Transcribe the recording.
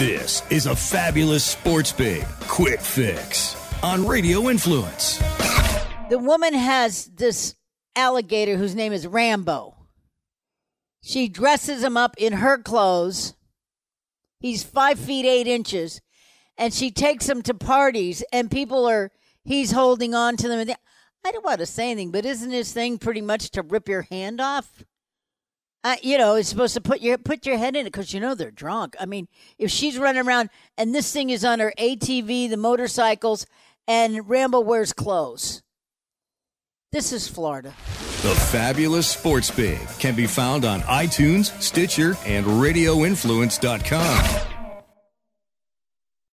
This is a fabulous sports babe quick fix on Radio Influence. The woman has this alligator whose name is Rambo. She dresses him up in her clothes. He's five feet eight inches, and she takes him to parties, and people are he's holding on to them. I don't want to say anything, but isn't his thing pretty much to rip your hand off? Uh, you know, it's supposed to put your put your head in it because you know they're drunk. I mean, if she's running around and this thing is on her ATV, the motorcycles, and Rambo wears clothes. This is Florida. The fabulous sports babe can be found on iTunes, Stitcher, and RadioInfluence.com.